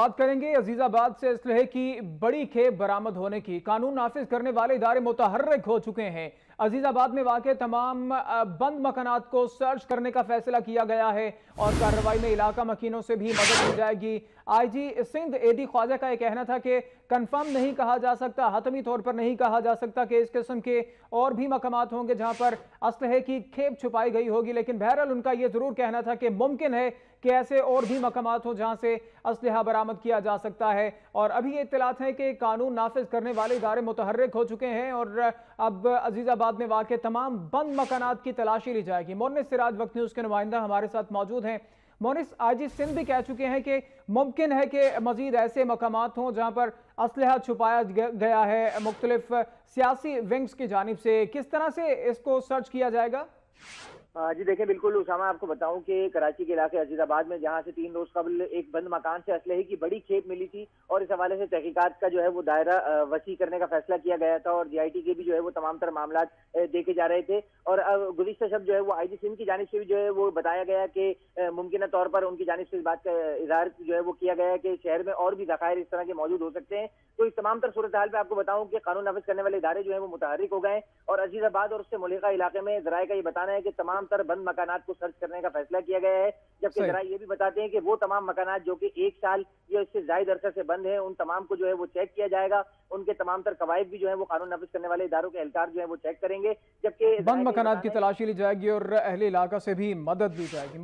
بات کریں گے عزیز آباد سے اسلحے کی بڑی کھیپ برامد ہونے کی۔ قانون نافذ کرنے والے ادارے متحرک ہو چکے ہیں۔ عزیز آباد میں واقع تمام بند مکانات کو سرچ کرنے کا فیصلہ کیا گیا ہے اور کارروائی میں علاقہ مکینوں سے بھی مدد مل جائے گی۔ آئی جی سندھ، اے ڈی خواجہ کا یہ کہنا تھا کہ کنفرم نہیں کہا جا سکتا، حتمی طور پر نہیں کہا جا سکتا کہ اس قسم کے اور بھی مقامات ہوں گے جہاں پر اسلحے کی کھیپ چھپائی گئی ہوگی۔ لیکن بہرحال ان کا یہ ضرور کہنا تھا کہ ممکن ہے کہ ایسے اور بھی مقامات ہوں جہاں سے اسلحہ برآمد کیا جا سکتا ہے اور ابھی یہ اطلاعات ہیں کہ قانون نافذ کرنے والے ادارے متحرک ہو چکے ہیں اور اب عزیز آباد میں واقع تمام بند مکانات کی تلاشی لی جائے گی۔ مونس سراج، وقت نیوز کے نمائندہ ہمارے ساتھ موجود ہیں۔ مونس آجی سندھ بھی کہہ چکے ہیں کہ ممکن ہے کہ مزید ایسے مقامات ہوں جہاں پر اسلحہ چھپایا گیا ہے۔ مختلف سیاسی ونگز کی جانب سے کس طرح سے اس کو سرچ کیا جائے گا؟ جی دیکھیں، بالکل اسامہ، آپ کو بتاؤں کہ کراچی کے علاقے عزیز آباد میں، جہاں سے تین روز قبل ایک بند مکان سے اسلحے کی بڑی کھیپ ملی تھی اور اس حوالے سے تحقیقات کا جو ہے وہ دائرہ وسیع کرنے کا فیصلہ کیا گیا تھا اور جی آئی ٹی کے بھی جو ہے وہ تمام تر معاملات دیکھے جا رہے تھے اور گزشتہ شب جو ہے وہ آئی جی سندھ کی جانب سے بھی جو ہے وہ بتایا گیا کہ ممکنہ طور پر ان کی جانب سے اس بات کا اظہار جو ہے وہ کیا گیا کہ شہر میں اور بھی ذخائر اس طرح کے موجود ہو سکتے ہیں۔ تو اس تمام تر صورتحال پہ آپ کو بتاؤں کہ قانون نافذ کرنے والے ادارے جو ہیں وہ متحرک ہو گئے اور عزیز آباد اور اس سے ملحقہ علاقے میں ذرائع کا یہ بتانا ہے کہ تمام تر بند مکانات کو سرچ کرنے کا فیصلہ کیا گیا ہے۔ جبکہ ذرا یہ بھی بتاتے ہیں کہ وہ تمام مکانات جو کہ ایک سال یا اس سے زائد عرصہ سے بند ہیں ان تمام کو جو ہے وہ چیک کیا جائے گا۔ ان کے تمام تر قواعد بھی جو ہے وہ قانون نافذ کرنے والے اداروں کے اہلکار جو ہیں وہ چیک کریں گے۔ جبکہ بند مکانات کی تلاشی لی جائے گی اور اہل علاقہ سے بھی مدد لی جائے گی۔